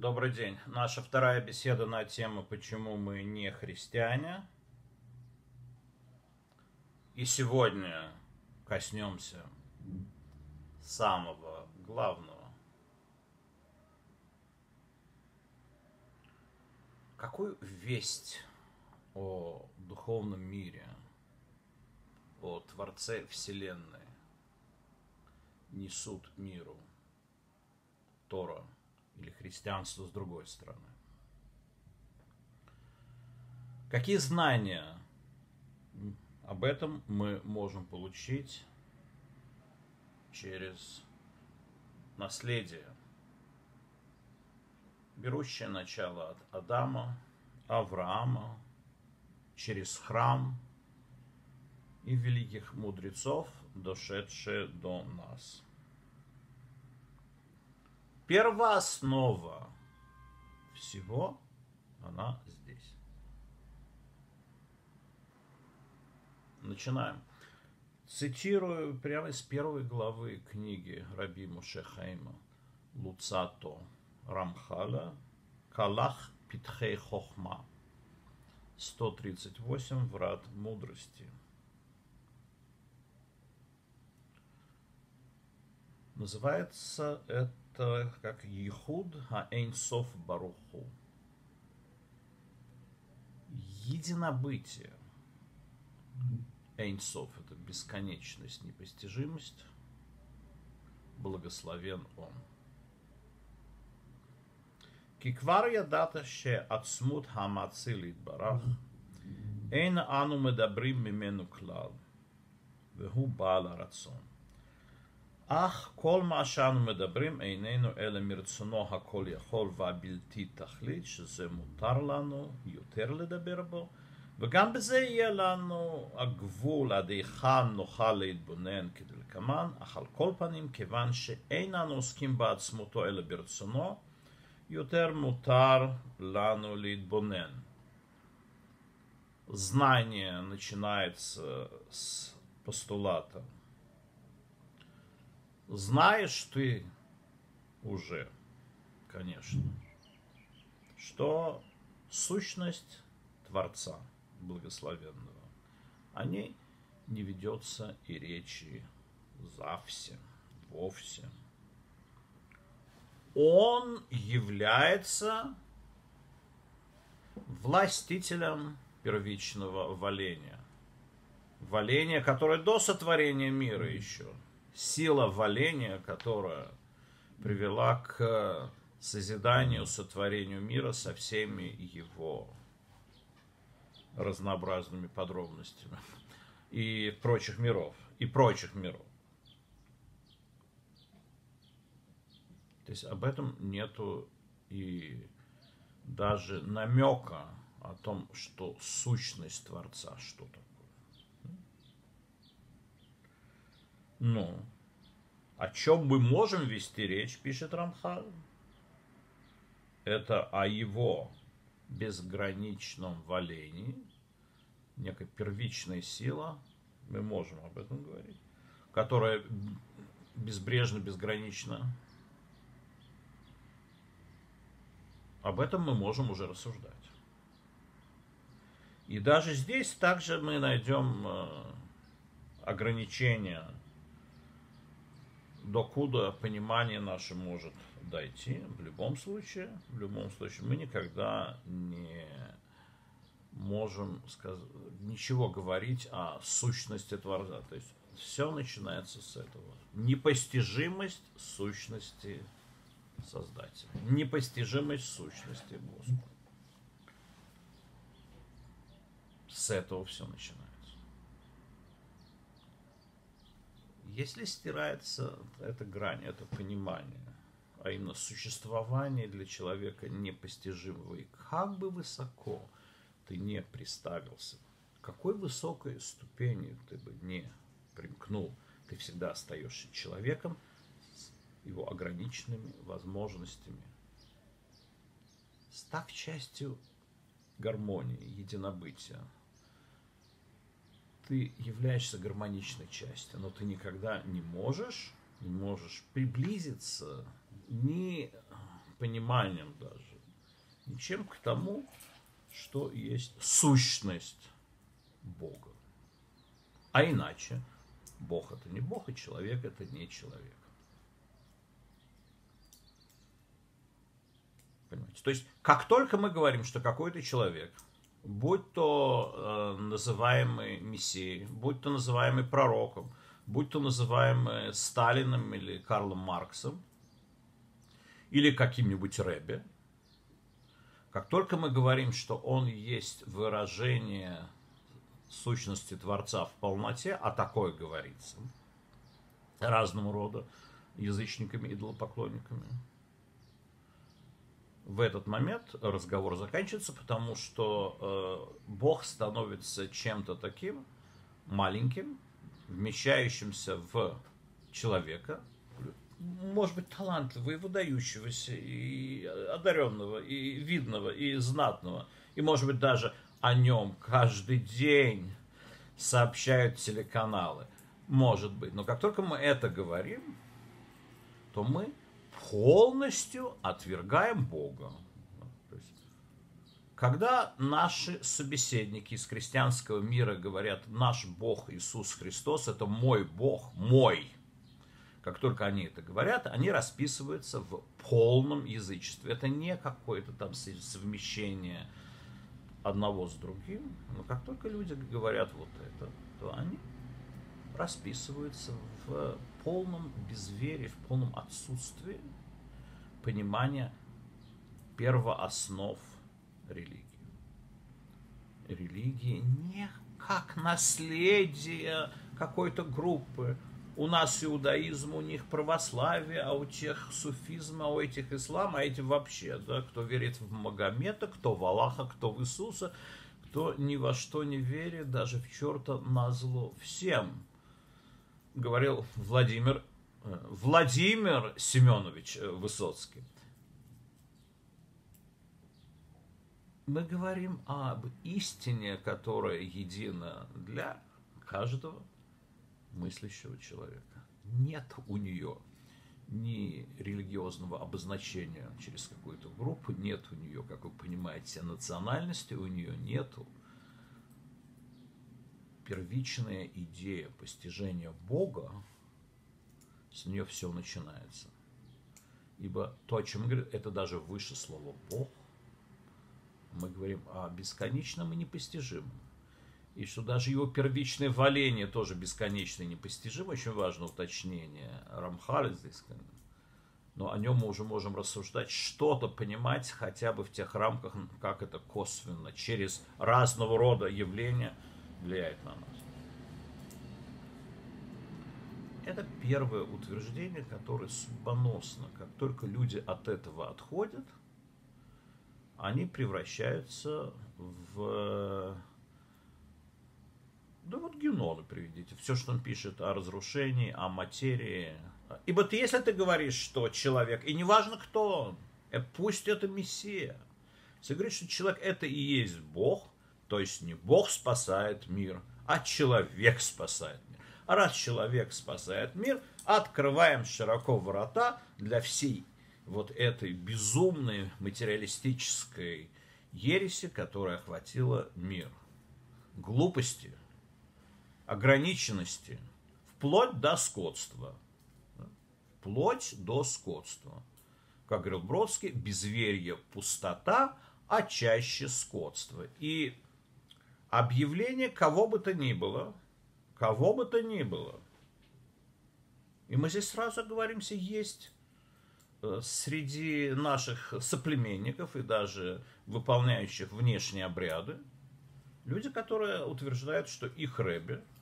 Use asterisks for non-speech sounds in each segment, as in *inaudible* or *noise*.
Добрый день. Наша вторая беседа на тему «Почему мы не христиане?». И сегодня коснемся самого главного. Какую весть о духовном мире, о Творце Вселенной несут миру Тора – или христианство с другой стороны. Какие знания об этом мы можем получить через наследие, берущее начало от Адама, Авраама, через храм и великих мудрецов, дошедшие до нас – первооснова всего, она здесь. Начинаем. Цитирую прямо из первой главы книги Раби Мушехайма Луцато Рамхаля Калах Питхей Хохма 138 врат мудрости. Называется это это как Ехуд Аэйнсов Баруху. Единобытие. Эйнсов – это бесконечность, непостижимость. Благословен он. Киквар дата, ше ацмут хамацил барах. Эйн ану медабрим мимену клал. Веху бала рацион. אך כל מה שאנו מדברים איננו אלא מרצונו הכל יכול והבלתי תכלית, שזה מותר לנו יותר לדבר בו, וגם בזה יהיה לנו הגבול עד היכן נוכל להתבונן כדלקמן, אך על כל פנים, כיוון שאין אנו עוסקים בעצמותו אלא ברצונו, יותר מותר לנו להתבונן. Знание начинается с постулата – знаешь ты уже, конечно, что сущность Творца Благословенного, о ней не ведется и речи завсе, вовсе. Он является властителем первичного валения. Валение, которое до сотворения мира еще – сила валения, которая привела к созиданию, сотворению мира со всеми его разнообразными подробностями и прочих миров, и прочих миров. То есть об этом нету и даже намека о том, что сущность Творца что Ну, о чем мы можем вести речь, пишет Рамхал. Это о его безграничном валении, некая первичная сила, мы можем об этом говорить, которая безбрежно, безгранична. Об этом мы можем уже рассуждать. И даже здесь также мы найдем э, ограничения докуда понимание наше может дойти, в любом случае, в любом случае, мы никогда не можем сказать, ничего говорить о сущности Творца. То есть все начинается с этого. Непостижимость сущности Создателя. Непостижимость сущности Господа. С этого все начинается. Если стирается эта грань, это понимание, а именно существование для человека непостижимого, и как бы высоко ты не приставился, какой высокой ступени ты бы не примкнул, ты всегда остаешься человеком с его ограниченными возможностями. Став частью гармонии, единобытия, ты являешься гармоничной частью, но ты никогда не можешь, не можешь приблизиться ни пониманием даже, ничем к тому, что есть сущность Бога. А иначе Бог это не Бог, и человек это не человек. Понимаете? То есть, как только мы говорим, что какой-то человек, будь то э, называемый Мессией, будь то называемый пророком, будь то называемый Сталиным или Карлом Марксом, или каким-нибудь Рэбе, как только мы говорим, что он есть выражение сущности Творца в полноте, а такое говорится разного рода язычниками, идолопоклонниками, в этот момент разговор заканчивается, потому что э, Бог становится чем-то таким маленьким, вмещающимся в человека, может быть, талантливого и выдающегося, и одаренного, и видного, и знатного, и, может быть, даже о нем каждый день сообщают телеканалы. Может быть. Но как только мы это говорим, то мы полностью отвергаем Бога. Когда наши собеседники из христианского мира говорят, наш Бог Иисус Христос, это мой Бог, мой, как только они это говорят, они расписываются в полном язычестве. Это не какое-то там совмещение одного с другим. Но как только люди говорят вот это, то они расписываются в полном безверии, в полном отсутствии понимания первооснов религии. Религии не как наследие какой-то группы, у нас иудаизм, у них православие, а у тех суфизм, а у этих ислам, а эти вообще, да, кто верит в Магомета, кто в Аллаха, кто в Иисуса, кто ни во что не верит, даже в черта на зло всем. Говорил Владимир, Владимир Семенович э, Высоцкий. Мы говорим об истине, которая едина для каждого мыслящего человека. Нет у нее ни религиозного обозначения через какую-то группу, нет у нее, как вы понимаете, национальности, у нее нету. Первичная идея постижения Бога, с нее все начинается. Ибо то, о чем мы говорим, это даже выше слова Бог. Мы говорим о бесконечном и непостижимом и что даже его первичное валение тоже бесконечно и непостижимо, очень важное уточнение. Рамхаль здесь, но о нем мы уже можем рассуждать, что-то понимать хотя бы в тех рамках, как это косвенно, через разного рода явления влияет на нас. Это первое утверждение, которое судьбоносно. Как только люди от этого отходят, они превращаются в да вот Гюнона приведите. Все, что он пишет о разрушении, о материи. И вот если ты говоришь, что человек, и неважно кто он, э, пусть это Мессия. Если говоришь, что человек это и есть Бог, то есть не Бог спасает мир, а человек спасает. А раз человек спасает мир, открываем широко врата для всей вот этой безумной материалистической ереси, которая охватила мир. Глупости, ограниченности, вплоть до скотства. Вплоть до скотства. Как говорил Бродский, безверие – пустота, а чаще скотство. И объявление кого бы то ни было, кого бы то ни было. И мы здесь сразу говоримся, есть э, среди наших соплеменников и даже выполняющих внешние обряды люди, которые утверждают, что их рэбе –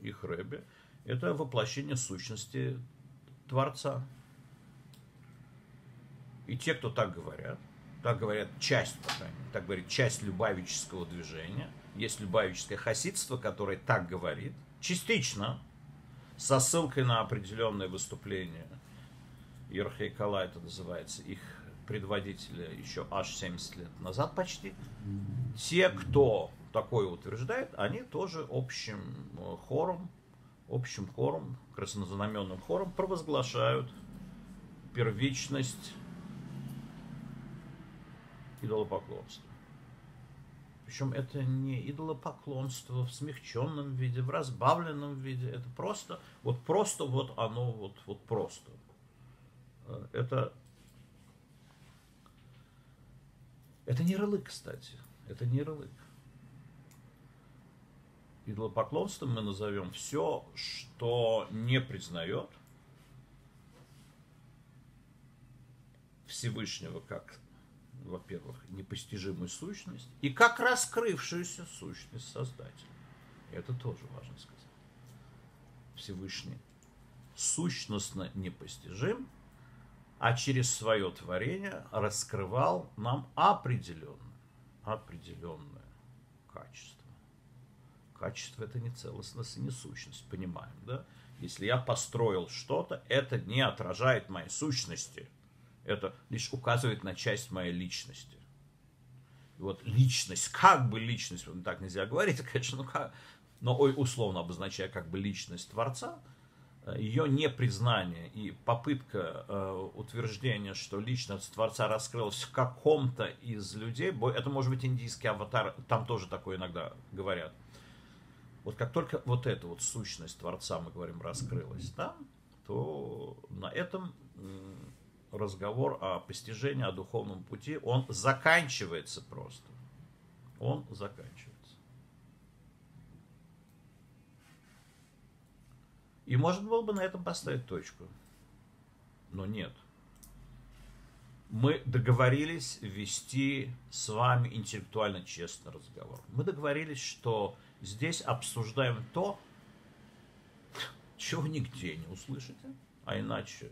их Рэбе, это воплощение сущности Творца. И те, кто так говорят, так говорят часть, по крайней мере, так говорит часть любавического движения, есть любавическое хасидство, которое так говорит, частично, со ссылкой на определенное выступление Ирхей Кала, это называется, их предводителя еще аж 70 лет назад почти. Те, кто такое утверждает, они тоже общим э, хором, общим хором, краснознаменным хором провозглашают первичность идолопоклонство. Причем это не идолопоклонство в смягченном виде, в разбавленном виде. Это просто, вот просто вот оно, вот, вот просто. Э, это, это не ярлык, кстати. Это не ярлык. Идолопоклонством мы назовем все, что не признает Всевышнего как во-первых, непостижимую сущность и как раскрывшуюся сущность Создателя. Это тоже важно сказать. Всевышний сущностно непостижим, а через свое творение раскрывал нам определенное, определенное качество. Качество это не целостность и не сущность, понимаем, да? Если я построил что-то, это не отражает моей сущности – это лишь указывает на часть моей личности. И вот личность, как бы личность, так нельзя говорить, *laughs* конечно, ну как, но условно обозначая как бы личность Творца, э, ее непризнание и попытка э, утверждения, что личность Творца раскрылась в каком-то из людей, это может быть индийский аватар, там тоже такое иногда говорят. Вот как только вот эта вот сущность Творца, мы говорим, раскрылась, да, то на этом разговор о постижении, о духовном пути, он заканчивается просто. Он заканчивается. И можно было бы на этом поставить точку. Но нет. Мы договорились вести с вами интеллектуально честный разговор. Мы договорились, что здесь обсуждаем то, чего нигде не услышите, а иначе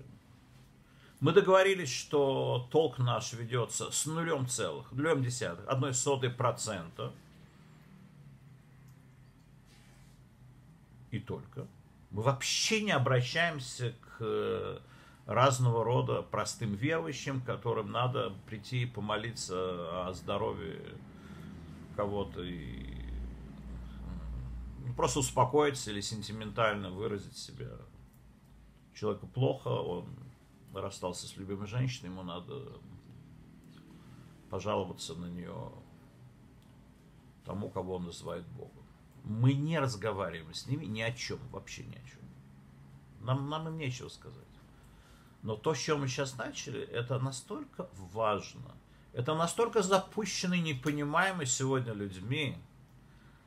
мы договорились, что толк наш ведется с нулем целых, нулем десятых, одной сотой процента. И только. Мы вообще не обращаемся к э, разного рода простым верующим, которым надо прийти и помолиться о здоровье кого-то и просто успокоиться или сентиментально выразить себя. Человеку плохо, он расстался с любимой женщиной, ему надо пожаловаться на нее тому, кого он называет Богом. Мы не разговариваем с ними ни о чем, вообще ни о чем. Нам, нам им нечего сказать. Но то, с чем мы сейчас начали, это настолько важно. Это настолько запущено и непонимаемо сегодня людьми.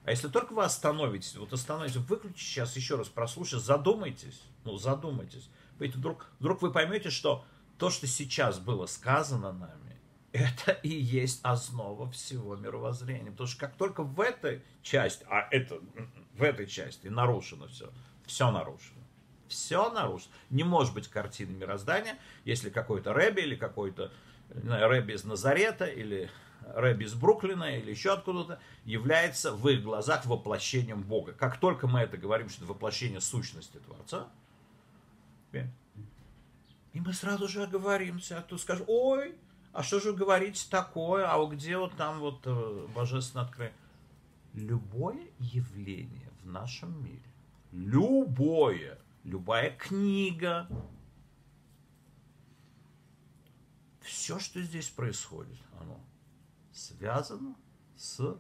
А если только вы остановитесь, вот остановитесь, выключите сейчас еще раз, прослушайте, задумайтесь, ну задумайтесь. Ведь вдруг, вдруг вы поймете, что то, что сейчас было сказано нами, это и есть основа всего мировоззрения. Потому что как только в этой части, а это в этой части нарушено все, все нарушено. Все нарушено. Не может быть картины мироздания, если какой-то Рэби или какой-то Рэби из Назарета или Рэби из Бруклина или еще откуда-то является в их глазах воплощением Бога. Как только мы это говорим, что это воплощение сущности Творца, и мы сразу же оговоримся, а то скажем, ой, а что же говорить такое, а где вот там вот э, божественное открытие? Любое явление в нашем мире, любое, любая книга, все, что здесь происходит, оно связано с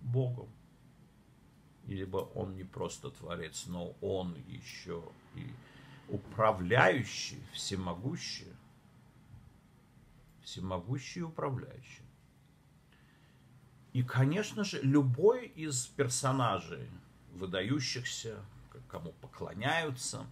Богом. Либо он не просто творец, но он еще и управляющий, всемогущий, всемогущий управляющий. И, конечно же, любой из персонажей, выдающихся, кому поклоняются,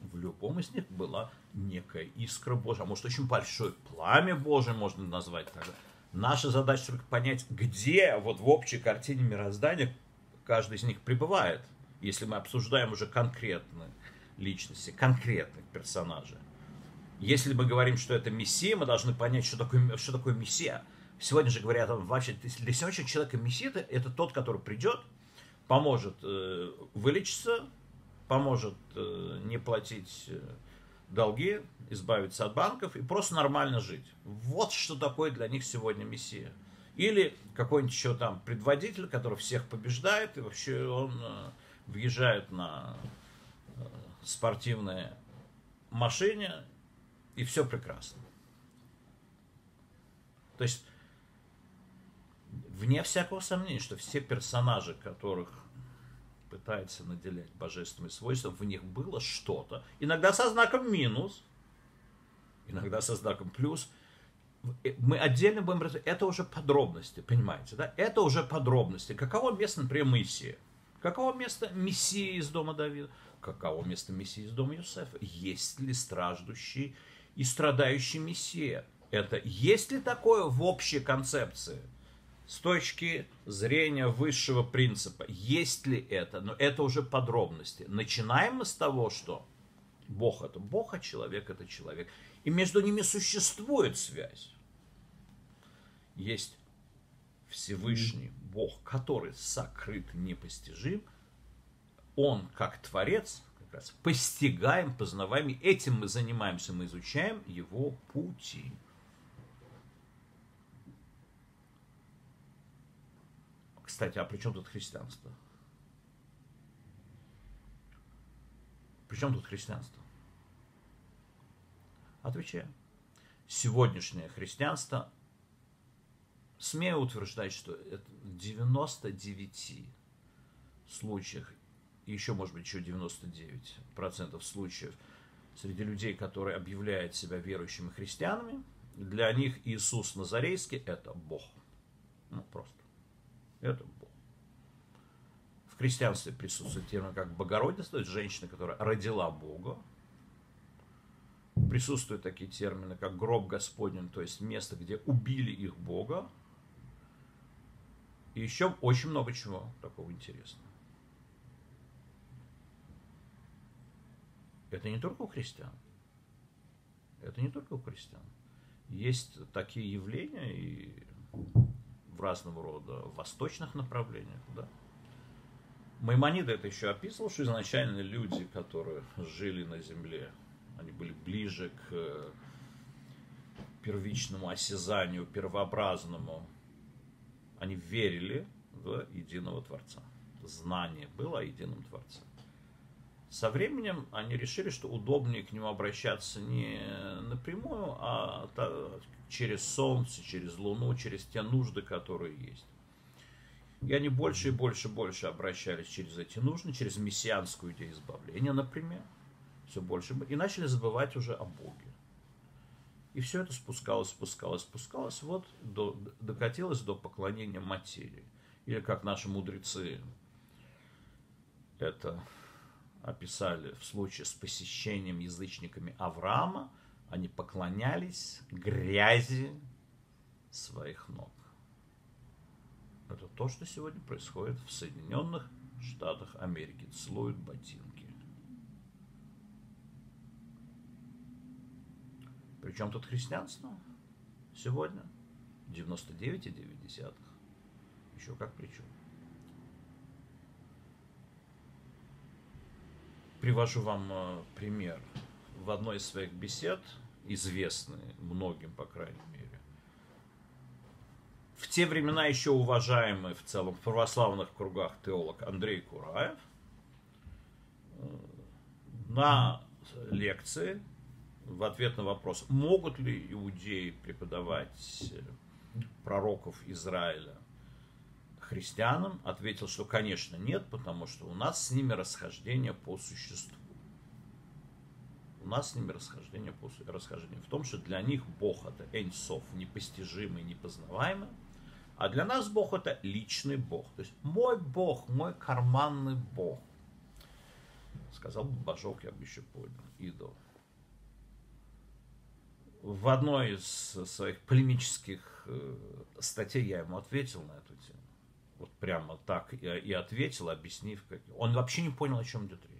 в любом из них была некая искра Божия, а может очень большое пламя Божие можно назвать тогда. Наша задача только понять, где вот в общей картине мироздания каждый из них пребывает – если мы обсуждаем уже конкретные личности, конкретных персонажей. Если мы говорим, что это мессия, мы должны понять, что такое, что такое мессия. Сегодня же говорят, вообще, для сегодняшнего человека мессия это, это тот, который придет, поможет э, вылечиться, поможет э, не платить э, долги, избавиться от банков и просто нормально жить. Вот что такое для них сегодня мессия. Или какой-нибудь еще там предводитель, который всех побеждает, и вообще он э, въезжают на э, спортивной машине, и все прекрасно. То есть, вне всякого сомнения, что все персонажи, которых пытается наделять божественными свойствами, в них было что-то, иногда со знаком минус, иногда со знаком плюс, э, мы отдельно будем это уже подробности, понимаете, да? Это уже подробности. Каково место, например, Моисея? Каково место Мессии из дома Давида? Каково место Мессии из дома Юсефа? Есть ли страждущий и страдающий Мессия? Это есть ли такое в общей концепции? с точки зрения высшего принципа, есть ли это, но это уже подробности. Начинаем мы с того, что Бог это Бог, а человек это человек. И между ними существует связь. Есть Всевышний Бог, который сокрыт, непостижим. Он, как Творец, как раз постигаем, познаваем. Этим мы занимаемся, мы изучаем его пути. Кстати, а при чем тут христианство? При чем тут христианство? Отвечаю. Сегодняшнее христианство, смею утверждать, что это в 99 случаях, еще, может быть, еще 99% случаев среди людей, которые объявляют себя верующими христианами, для них Иисус Назарейский – это Бог. Ну, просто. Это Бог. В христианстве присутствует термин как Богородица, то есть женщина, которая родила Бога. Присутствуют такие термины, как гроб Господень, то есть место, где убили их Бога. И еще очень много чего такого интересного. Это не только у христиан. Это не только у христиан. Есть такие явления, и в разного рода восточных направлениях. Да. Маймонид это еще описывал, что изначально люди, которые жили на земле, они были ближе к первичному осязанию, первообразному. Они верили в единого Творца. Знание было о едином Творце. Со временем они решили, что удобнее к нему обращаться не напрямую, а через Солнце, через Луну, через те нужды, которые есть. И они больше и больше и больше обращались через эти нужды, через мессианскую идею избавления, например. Все больше. И начали забывать уже о Боге. И все это спускалось, спускалось, спускалось, вот до, докатилось до поклонения материи. Или как наши мудрецы это описали в случае с посещением язычниками Авраама – они поклонялись грязи своих ног. Это то, что сегодня происходит в Соединенных Штатах Америки. Целуют ботинки. Причем тут христианство сегодня 99,9. Еще как причем. Привожу вам э, пример. В одной из своих бесед известный многим, по крайней мере. В те времена еще уважаемый в целом в православных кругах теолог Андрей Кураев э, на лекции в ответ на вопрос, могут ли иудеи преподавать пророков Израиля христианам, ответил, что, конечно, нет, потому что у нас с ними расхождение по существу. У нас с ними расхождение после расхождения в том, что для них Бог это Энсов, непостижимый, непознаваемый, а для нас Бог это личный Бог. То есть мой Бог, мой карманный Бог. Сказал бы Божок, я бы еще понял, идол. В одной из своих полемических э, статей я ему ответил на эту тему. Вот прямо так и ответил, объяснив, как... Он вообще не понял, о чем идет речь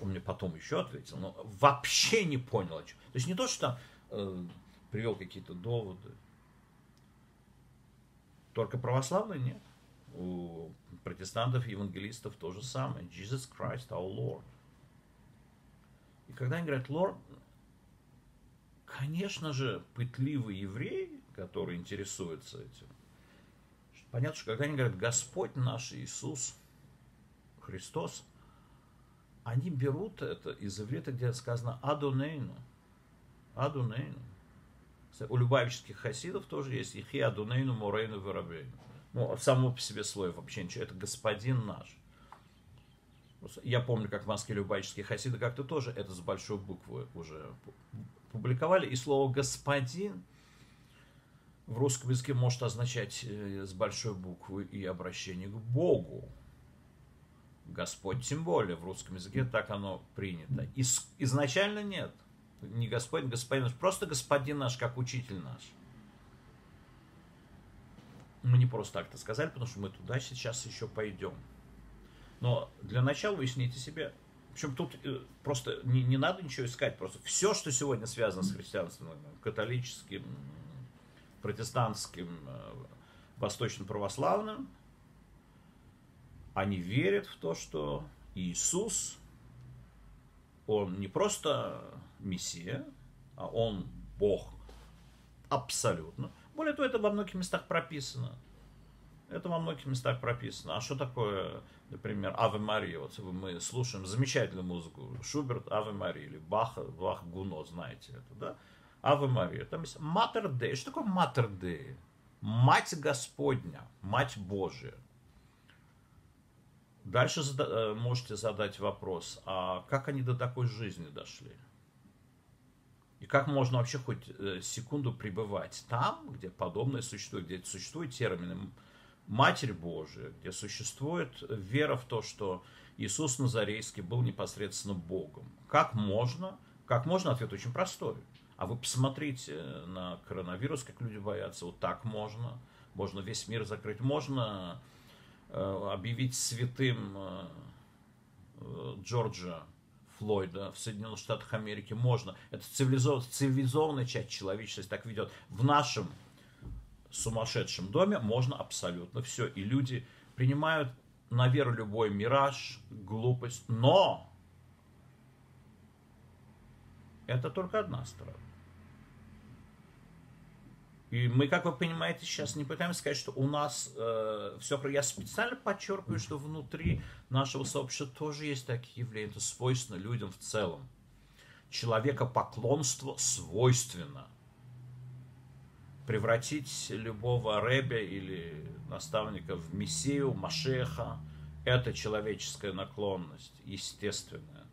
он мне потом еще ответил, но вообще не понял, о чем. То есть не то, что э, привел какие-то доводы. Только православные нет. У протестантов и евангелистов то же самое. Jesus Christ, our Lord. И когда они говорят Lord, конечно же, пытливый еврей, который интересуется этим, понятно, что когда они говорят Господь наш Иисус Христос, они берут это из иврита, где сказано Адунейну. Адунейну. У любавических хасидов тоже есть Ихи Адунейну Морейну Воробейну. Ну, само по себе слово вообще ничего. Это господин наш. Я помню, как в Москве любавические хасиды как-то тоже это с большой буквы уже публиковали. И слово «господин» в русском языке может означать э, с большой буквы и обращение к Богу. Господь тем более в русском языке так оно принято. Из, изначально нет. Не Господь, господин наш, просто господин наш, как учитель наш. Мы не просто так это сказали, потому что мы туда сейчас еще пойдем. Но для начала выясните себе, причем тут э, просто не, не надо ничего искать, просто все, что сегодня связано с христианством, католическим, протестантским, э, восточно-православным, они верят в то, что Иисус, Он не просто Мессия, а Он Бог абсолютно. Более того, это во многих местах прописано. Это во многих местах прописано. А что такое, например, Аве Мария? Вот мы слушаем замечательную музыку. Шуберт, Аве Мария, или Баха, Бах Гуно, знаете это, да? Аве Мария. Там есть Матер Дей. Что такое Матер Дей? Мать Господня, Мать Божия. Дальше э, можете задать вопрос, а как они до такой жизни дошли? И как можно вообще хоть э, секунду пребывать там, где подобное существует, где существует термин Матерь Божия, где существует вера в то, что Иисус Назарейский был непосредственно Богом. Как можно? Как можно? Ответ очень простой. А вы посмотрите на коронавирус, как люди боятся. Вот так можно. Можно весь мир закрыть. Можно Э, объявить святым э, э, Джорджа Флойда в Соединенных Штатах Америки можно. Это цивилизованная, часть человечества так ведет. В нашем сумасшедшем доме можно абсолютно все. И люди принимают на веру любой мираж, глупость. Но это только одна сторона. И мы, как вы понимаете, сейчас не пытаемся сказать, что у нас э, все. Я специально подчеркиваю, что внутри нашего сообщества тоже есть такие явления. Это свойственно людям в целом. Человекопоклонство свойственно. Превратить любого ребя или наставника в мессию, машеха – это человеческая наклонность, естественная.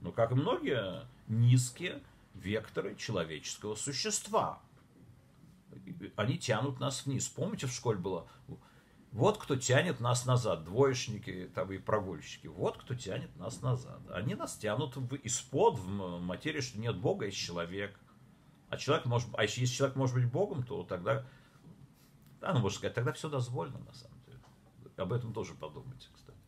Но, как и многие низкие векторы человеческого существа – они тянут нас вниз. Помните, в школе было, вот кто тянет нас назад, двоечники там, и прогульщики, вот кто тянет нас назад. Они нас тянут в, из-под, в материю, что нет Бога, есть человек. А, человек может, а если человек может быть Богом, то тогда, да, ну, можно сказать, тогда все дозволено, на самом деле. Об этом тоже подумайте, кстати.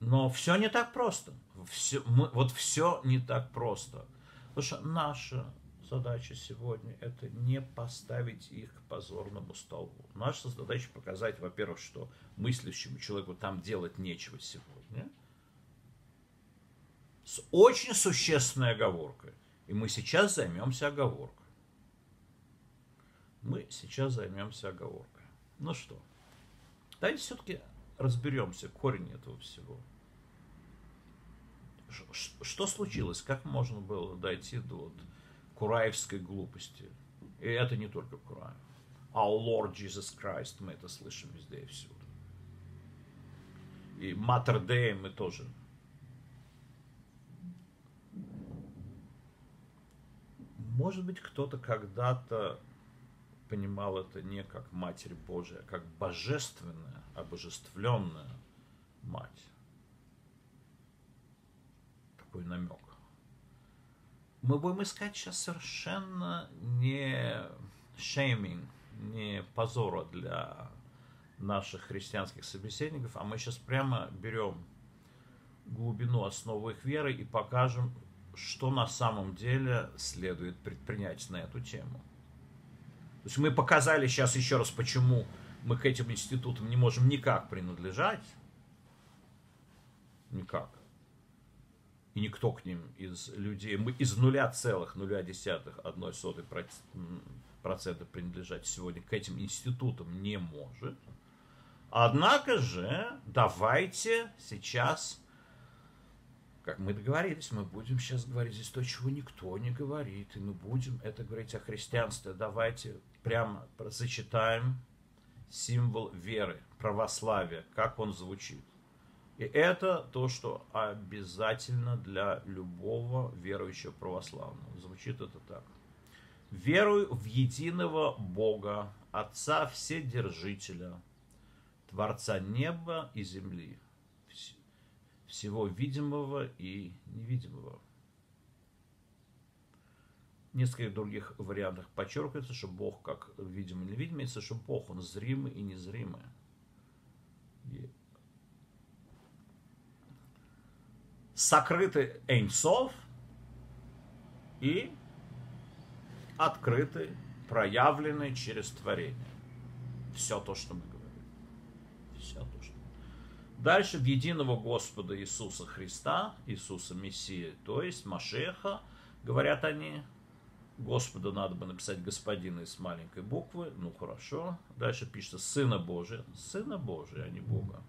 Но все не так просто. Все, мы, вот все не так просто. Потому что наша задача сегодня – это не поставить их к позорному столбу. Наша задача показать, во-первых, что мыслящему человеку там делать нечего сегодня, с очень существенной оговоркой. И мы сейчас займемся оговоркой. Мы сейчас займемся оговоркой. Ну что, давайте все-таки разберемся, корень этого всего. Что случилось? Как можно было дойти до вот кураевской глупости. И это не только Кураев. Our Lord Jesus Christ, мы это слышим везде и всюду. И Mater Dei мы тоже. Может быть, кто-то когда-то понимал это не как Матерь Божия, а как божественная, обожествленная Мать. Такой намек мы будем искать сейчас совершенно не шейминг, не позора для наших христианских собеседников, а мы сейчас прямо берем глубину основы их веры и покажем, что на самом деле следует предпринять на эту тему. То есть мы показали сейчас еще раз, почему мы к этим институтам не можем никак принадлежать. Никак и никто к ним из людей, мы из нуля целых нуля десятых одной сотой процента принадлежать сегодня к этим институтам не может. Однако же давайте сейчас как мы договорились, мы будем сейчас говорить здесь то, чего никто не говорит, и мы будем это говорить о христианстве. Давайте прямо зачитаем символ веры, православия, как он звучит. И это то, что обязательно для любого верующего православного. Звучит это так. Верую в единого Бога, Отца Вседержителя, Творца неба и земли, всего видимого и невидимого. В нескольких других вариантах подчеркивается, что Бог как видимый и невидимый, что Бог, Он зримый и незримый. И сокрыты Эйнсов и открыты, проявлены через творение. Все то, что мы говорим. Все то, что Дальше в единого Господа Иисуса Христа, Иисуса Мессии, то есть Машеха, говорят они, Господа надо бы написать господина из маленькой буквы, ну хорошо. Дальше пишется Сына Божия, Сына Божия, а не Бога.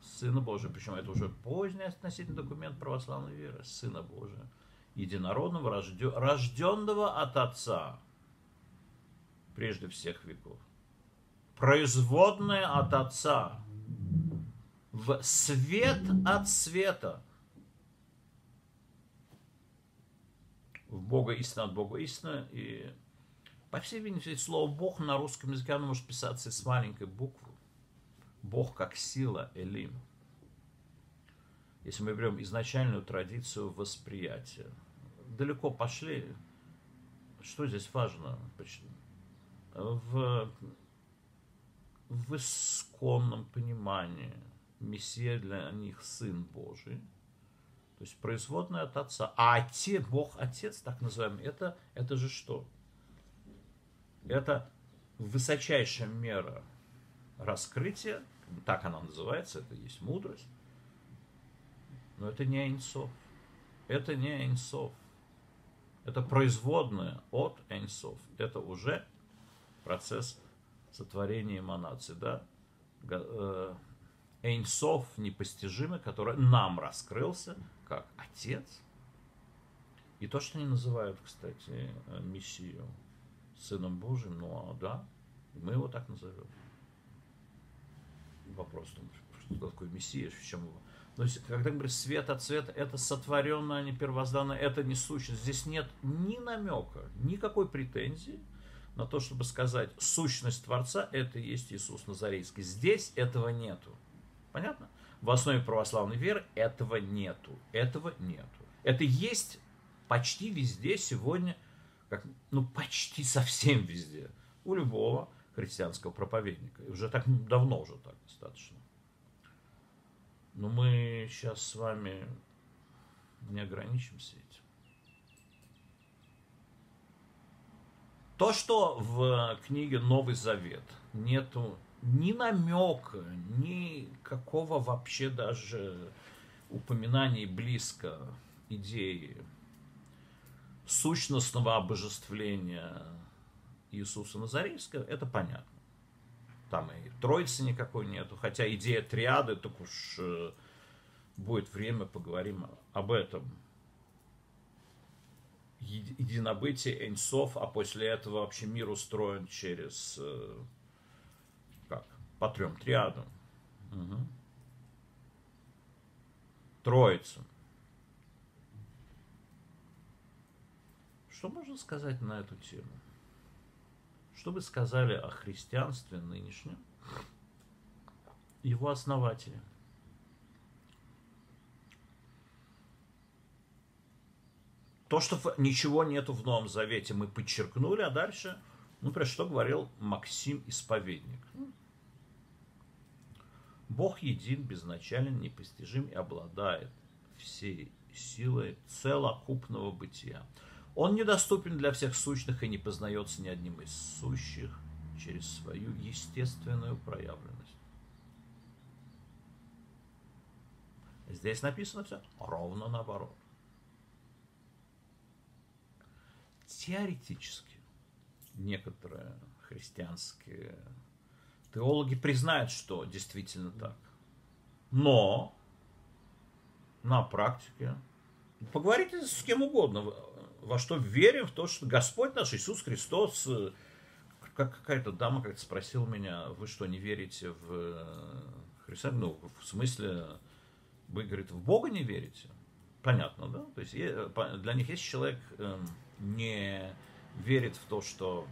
Сына Божия, причем это уже поздний относительно документ православной веры, Сына Божия, единородного, рожденного от Отца, прежде всех веков. Производное от Отца, в свет от света. В Бога истина от Бога истина. И по всей видимости, слово Бог на русском языке оно может писаться с маленькой буквы. Бог как сила, Элим. Если мы берем изначальную традицию восприятия. Далеко пошли. Что здесь важно? В, в исконном понимании – Мессия для них Сын Божий, то есть производная от Отца. А Отец, Бог Отец, так называемый, это, это же что? Это высочайшая мера раскрытия, так она называется, это есть мудрость, но это не Эйнсов. Это не Эйнсов. Это производное от Эйнсов. Это уже процесс сотворения эманации. Да? Э, Эйнсов непостижимый, который нам раскрылся как Отец. И то, что они называют, кстати, Мессию Сыном Божьим, ну а да, мы его так назовем. Вопрос, что такое Мессия, в чем его. То есть, когда мы говорим свет от света, это сотворенное, а не первозданное, это не сущность. Здесь нет ни намека, никакой претензии на то, чтобы сказать, сущность Творца – это и есть Иисус Назарейский. Здесь этого нету. Понятно? В основе православной веры этого нету. Этого нету. Это есть почти везде сегодня, как, ну почти совсем везде, у любого христианского проповедника. И уже так давно уже так достаточно. Но мы сейчас с вами не ограничимся этим. То, что в книге Новый Завет нету ни намека, ни какого вообще даже упоминания близко идеи сущностного обожествления Иисуса Назарейского, это понятно. Там и троицы никакой нету, хотя идея триады, так уж э, будет время, поговорим об этом. Единобытие Энсов, а после этого вообще мир устроен через э, по трем триадам. Угу. Троицу. Что можно сказать на эту тему? Что вы сказали о христианстве нынешнем, его основателе? То, что ничего нету в Новом Завете, мы подчеркнули, а дальше, ну, про что говорил Максим Исповедник. Бог един, безначален, непостижим и обладает всей силой целокупного бытия. Он недоступен для всех сущных и не познается ни одним из сущих через свою естественную проявленность. Здесь написано все ровно наоборот. Теоретически некоторые христианские Теологи признают, что действительно так. Но на практике. Поговорите с кем угодно, во что верим, в то, что Господь наш Иисус Христос, э, как какая-то дама как-то спросила меня, вы что, не верите в э, Христа? Ну, в смысле, вы, говорит, в Бога не верите? Понятно, да? То есть для них, если человек эм, не верит в то, что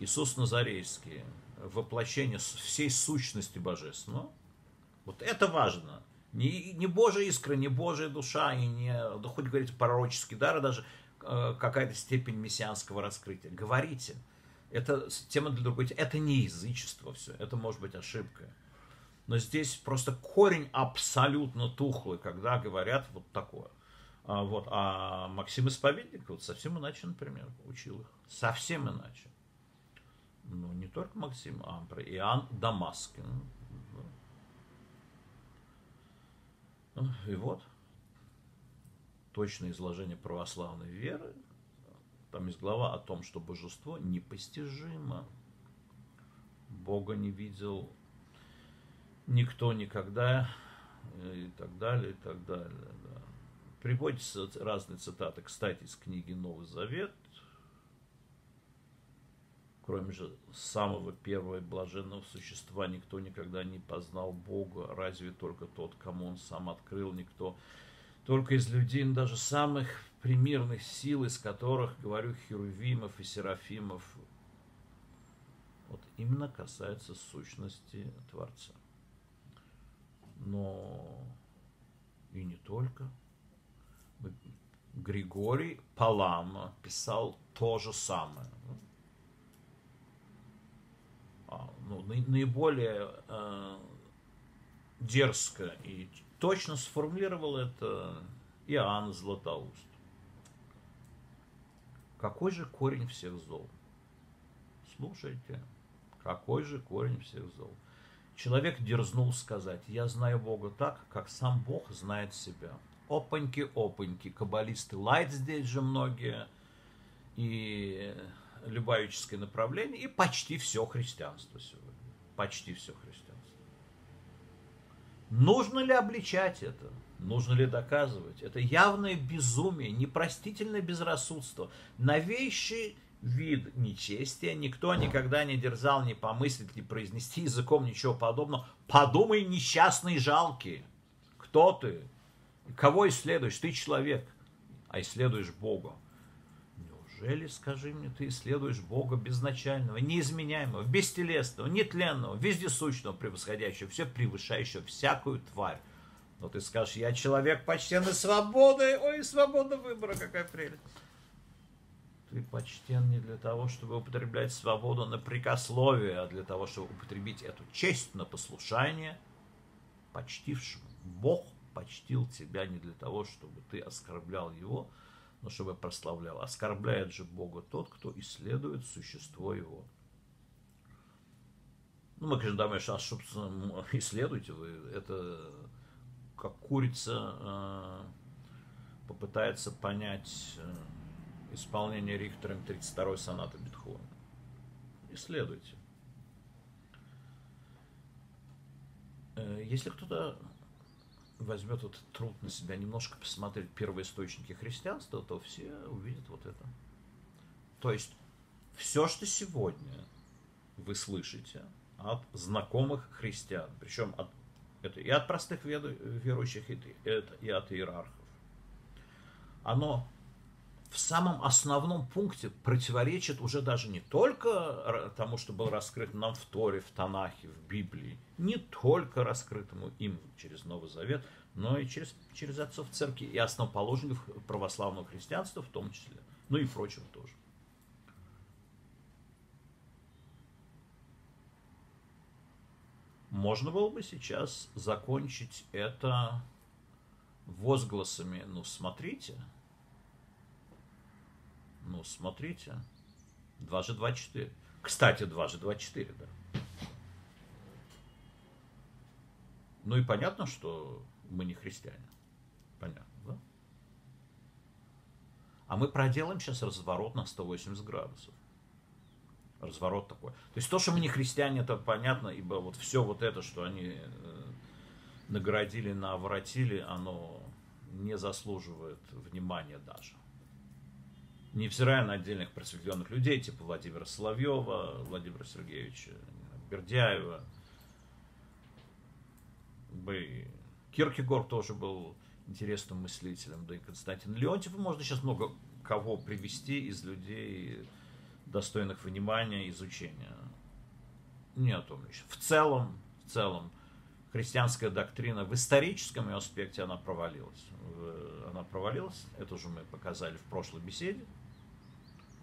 Иисус Назарейский, воплощение всей сущности божественного, вот это важно. Не, не Божья искра, не Божья душа, и не, да хоть говорить пророческий дар, а даже э, какая-то степень мессианского раскрытия. Говорите. Это тема для другой. Это не язычество все. Это может быть ошибка. Но здесь просто корень абсолютно тухлый, когда говорят вот такое. А, вот, а Максим Исповедник вот совсем иначе, например, учил их. Совсем иначе. Ну, не только Максим Ампра, Иоанн Дамаскин. Ну, и вот, точное изложение православной веры. Там есть глава о том, что божество непостижимо. Бога не видел никто никогда и так далее, и так далее. Да. Приводятся разные цитаты, кстати, из книги Новый Завет, кроме же самого первого блаженного существа, никто никогда не познал Бога, разве только тот, кому он сам открыл, никто, только из людей, даже самых примирных сил, из которых, говорю, херувимов и серафимов, вот именно касается сущности Творца. Но и не только. Григорий Палама писал то же самое. А, ну, наиболее э, дерзко и точно сформулировал это Иоанн Златоуст. Какой же корень всех зол? Слушайте, какой же корень всех зол? Человек дерзнул сказать, я знаю Бога так, как сам Бог знает себя. Опаньки, опаньки, каббалисты лайт здесь же многие, и любавическое направление, и почти все христианство сегодня. Почти все христианство. Нужно ли обличать это? Нужно ли доказывать? Это явное безумие, непростительное безрассудство, новейший вид нечестия. Никто никогда не дерзал ни помыслить, ни произнести языком ничего подобного. Подумай, несчастный жалкий. Кто ты? Кого исследуешь? Ты человек, а исследуешь Бога. Неужели, скажи мне, ты исследуешь Бога безначального, неизменяемого, бестелесного, нетленного, вездесущного, превосходящего, все превышающего всякую тварь? Но ты скажешь, я человек почтенной свободы, ой, свобода выбора, какая прелесть. Ты почтен не для того, чтобы употреблять свободу на прикословие, а для того, чтобы употребить эту честь на послушание почтившему. Бог почтил тебя не для того, чтобы ты оскорблял его, но чтобы прославлял. Оскорбляет же Бога тот, кто исследует существо его. Ну, мы, конечно, думаем, что, а, собственно, исследуйте вы. Это как курица э, попытается понять э, исполнение Рихтером 32-й сонаты Бетховена. Исследуйте. Э, если кто-то возьмет этот труд на себя, немножко посмотреть первые источники христианства, то все увидят вот это. То есть все, что сегодня вы слышите от знакомых христиан, причем от, это и от простых верующих, и, это, и от иерархов, оно в самом основном пункте противоречит уже даже не только тому, что был раскрыт нам в Торе, в Танахе, в Библии, не только раскрытому им через Новый Завет, но и через, через отцов церкви и основоположников православного христианства в том числе, ну и прочим тоже. Можно было бы сейчас закончить это возгласами, ну смотрите, ну, смотрите. 2 же 2, 4. Кстати, 2 же 2, 4, да. Ну и понятно, что мы не христиане. Понятно, да? А мы проделаем сейчас разворот на 180 градусов. Разворот такой. То есть то, что мы не христиане, это понятно, ибо вот все вот это, что они э, наградили, наворотили, оно не заслуживает внимания даже. Невзирая на отдельных просветленных людей, типа Владимира Соловьева, Владимира Сергеевича Бердяева. Киркегор тоже был интересным мыслителем, да и Константин Леонтьев. Можно сейчас много кого привести из людей, достойных внимания, изучения. Не о речь. В целом, в целом, христианская доктрина в историческом ее аспекте она провалилась. Она провалилась, это уже мы показали в прошлой беседе,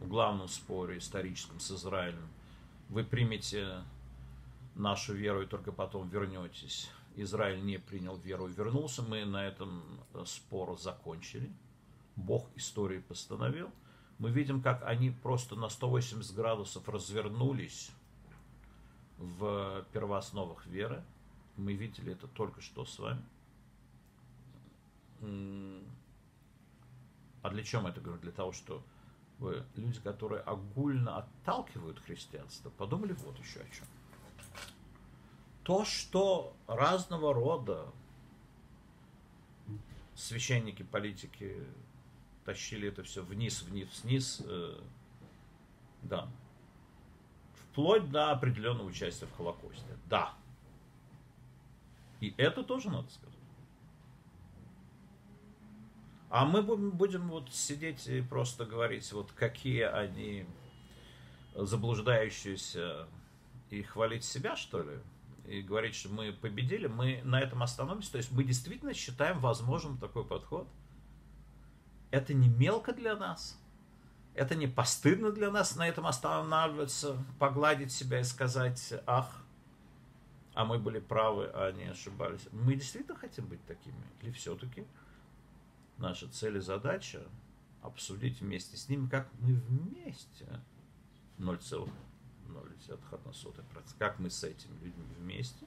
в главном споре историческом с Израилем. Вы примете нашу веру и только потом вернетесь. Израиль не принял веру и вернулся. Мы на этом спор закончили. Бог истории постановил. Мы видим, как они просто на 180 градусов развернулись в первоосновах веры мы видели это только что с вами. А для чего это говорю? Для того, что вы, люди, которые огульно отталкивают христианство, подумали вот еще о чем. То, что разного рода священники, политики тащили это все вниз, вниз, вниз, э, да, вплоть до определенного участия в Холокосте. Да, и это тоже надо сказать. А мы будем вот сидеть и просто говорить, вот какие они заблуждающиеся и хвалить себя, что ли? И говорить, что мы победили, мы на этом остановимся. То есть мы действительно считаем возможным такой подход. Это не мелко для нас. Это не постыдно для нас на этом останавливаться, погладить себя и сказать, ах, а мы были правы, а они ошибались. Мы действительно хотим быть такими? Или все-таки наша цель и задача обсудить вместе с ними, как мы вместе 0,01%, как мы с этими людьми вместе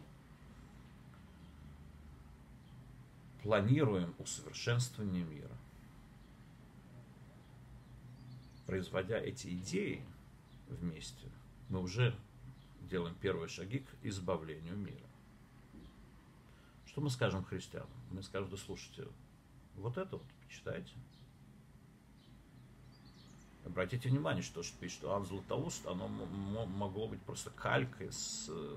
планируем усовершенствование мира. Производя эти идеи вместе, мы уже делаем первые шаги к избавлению мира. Что мы скажем христианам? Мы скажем, да слушайте, вот это вот, почитайте. Обратите внимание, что, что пишет Иоанн Златоуст, оно могло быть просто калькой с э,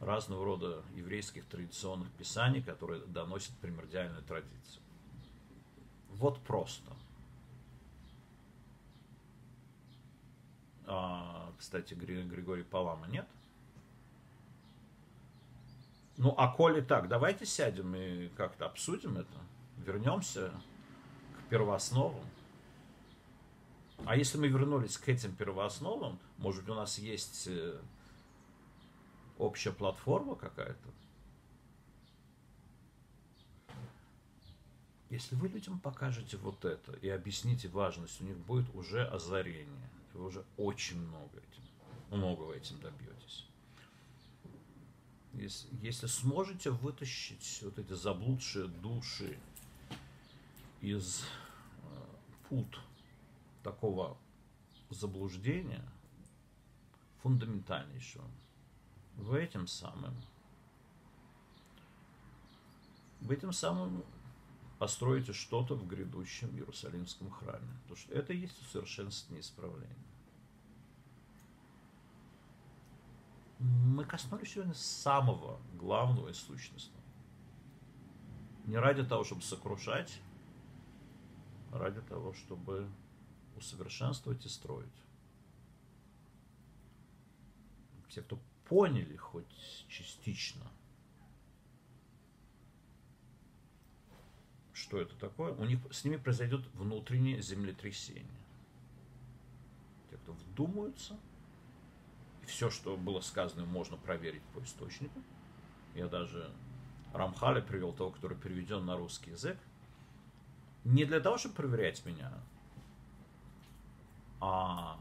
разного рода еврейских традиционных писаний, которые доносят примордиальную традицию. Вот просто. А, кстати, Григорий Палама нет. Ну, а коли так, давайте сядем и как-то обсудим это. Вернемся к первоосновам. А если мы вернулись к этим первоосновам, может быть, у нас есть э, общая платформа какая-то? Если вы людям покажете вот это и объясните важность, у них будет уже озарение. Вы уже очень много этим, многого этим добьетесь. Если, если сможете вытащить вот эти заблудшие души из э, пут такого заблуждения, фундаментальнейшего, вы этим самым, вы этим самым построите что-то в грядущем Иерусалимском храме. Потому что это и есть усовершенствование и исправление. мы коснулись сегодня самого главного и сущностного. Не ради того, чтобы сокрушать, ради того, чтобы усовершенствовать и строить. Те, кто поняли хоть частично, что это такое, у них с ними произойдет внутреннее землетрясение. Те, кто вдумаются – все, что было сказано, можно проверить по источнику. Я даже Рамхаля привел того, который переведен на русский язык. Не для того, чтобы проверять меня, а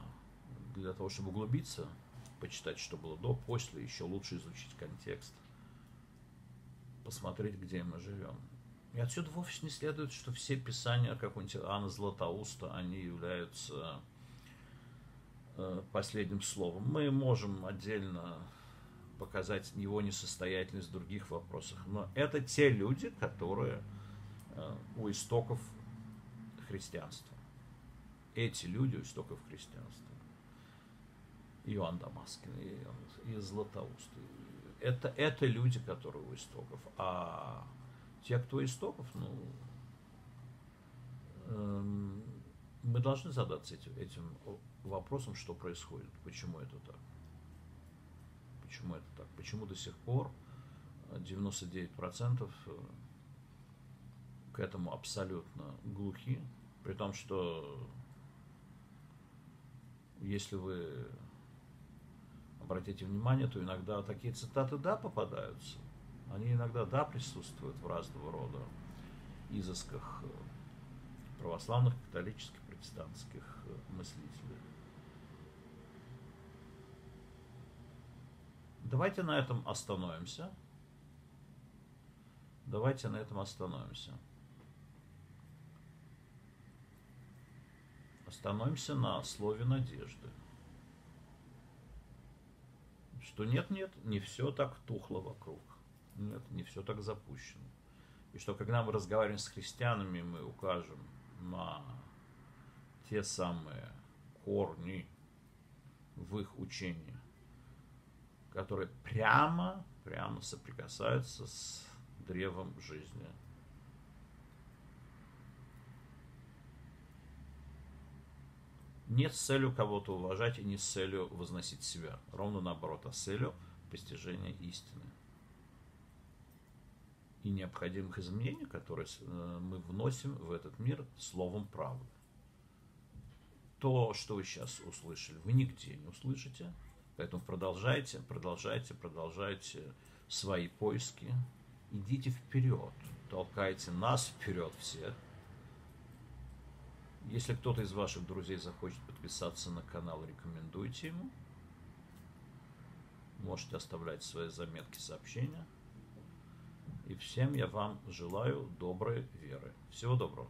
для того, чтобы углубиться, почитать, что было до, после, еще лучше изучить контекст, посмотреть, где мы живем. И отсюда вовсе не следует, что все писания какого-нибудь Анны Златоуста, они являются Э, последним словом. Мы можем отдельно показать его несостоятельность в других вопросах, но это те люди, которые у истоков христианства. Эти люди у истоков христианства. Иоанн Дамаскин и, и Златоуст. Это, это люди, которые у истоков. А те, кто у истоков, ну, эм, мы должны задаться этим, этим вопросом, что происходит, почему это так. Почему это так? Почему до сих пор 99% э, к этому абсолютно глухи, при том, что если вы обратите внимание, то иногда такие цитаты да попадаются. Они иногда да присутствуют в разного рода изысках православных, католических, протестантских мыслителей. Давайте на этом остановимся. Давайте на этом остановимся. Остановимся на слове надежды. Что нет-нет, не все так тухло вокруг. Нет, не все так запущено. И что когда мы разговариваем с христианами, мы укажем на те самые корни в их учении, которые прямо, прямо соприкасаются с древом жизни. Не с целью кого-то уважать и не с целью возносить себя. Ровно наоборот, а с целью постижения истины. И необходимых изменений, которые э, мы вносим в этот мир словом правды. То, что вы сейчас услышали, вы нигде не услышите. Поэтому продолжайте, продолжайте, продолжайте свои поиски. Идите вперед, толкайте нас вперед всех. Если кто-то из ваших друзей захочет подписаться на канал, рекомендуйте ему. Можете оставлять свои заметки, сообщения. И всем я вам желаю доброй веры. Всего доброго.